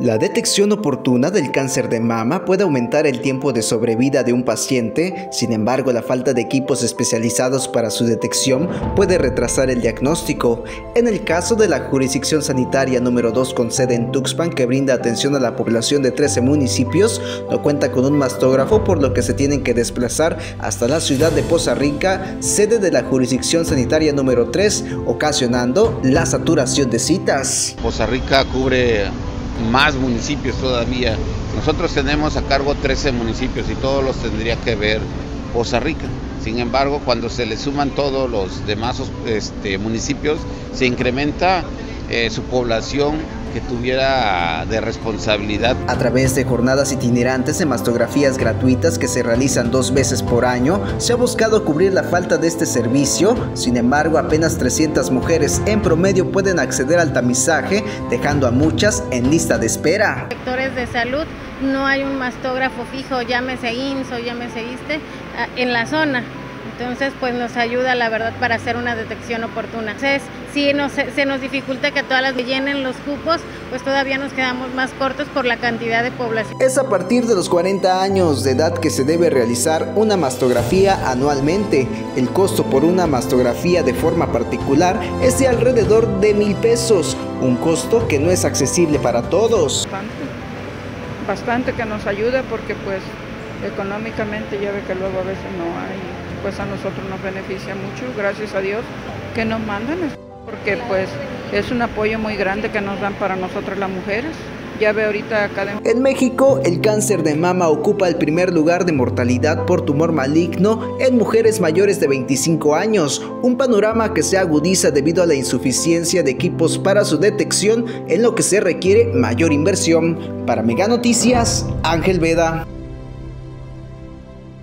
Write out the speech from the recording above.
La detección oportuna del cáncer de mama puede aumentar el tiempo de sobrevida de un paciente, sin embargo la falta de equipos especializados para su detección puede retrasar el diagnóstico. En el caso de la jurisdicción sanitaria número 2 con sede en Tuxpan que brinda atención a la población de 13 municipios, no cuenta con un mastógrafo por lo que se tienen que desplazar hasta la ciudad de Poza Rica, sede de la jurisdicción sanitaria número 3, ocasionando la saturación de citas. Poza Rica cubre más municipios todavía. Nosotros tenemos a cargo 13 municipios y todos los tendría que ver Poza Rica. Sin embargo, cuando se le suman todos los demás este, municipios, se incrementa eh, su población que tuviera de responsabilidad. A través de jornadas itinerantes de mastografías gratuitas que se realizan dos veces por año, se ha buscado cubrir la falta de este servicio. Sin embargo, apenas 300 mujeres en promedio pueden acceder al tamizaje, dejando a muchas en lista de espera. Sectores de salud no hay un mastógrafo fijo, llámese INSO, llámese ISTE, en la zona. Entonces, pues nos ayuda, la verdad, para hacer una detección oportuna. Entonces, si nos, se nos dificulta que todas las llenen los cupos, pues todavía nos quedamos más cortos por la cantidad de población. Es a partir de los 40 años de edad que se debe realizar una mastografía anualmente. El costo por una mastografía de forma particular es de alrededor de mil pesos, un costo que no es accesible para todos. Bastante, bastante que nos ayude porque pues económicamente ya ve que luego a veces no hay pues a nosotros nos beneficia mucho, gracias a Dios, que nos mandan, porque pues es un apoyo muy grande que nos dan para nosotros las mujeres. Ya ve ahorita cada... En México, el cáncer de mama ocupa el primer lugar de mortalidad por tumor maligno en mujeres mayores de 25 años, un panorama que se agudiza debido a la insuficiencia de equipos para su detección, en lo que se requiere mayor inversión. Para Mega Noticias, Ángel Veda.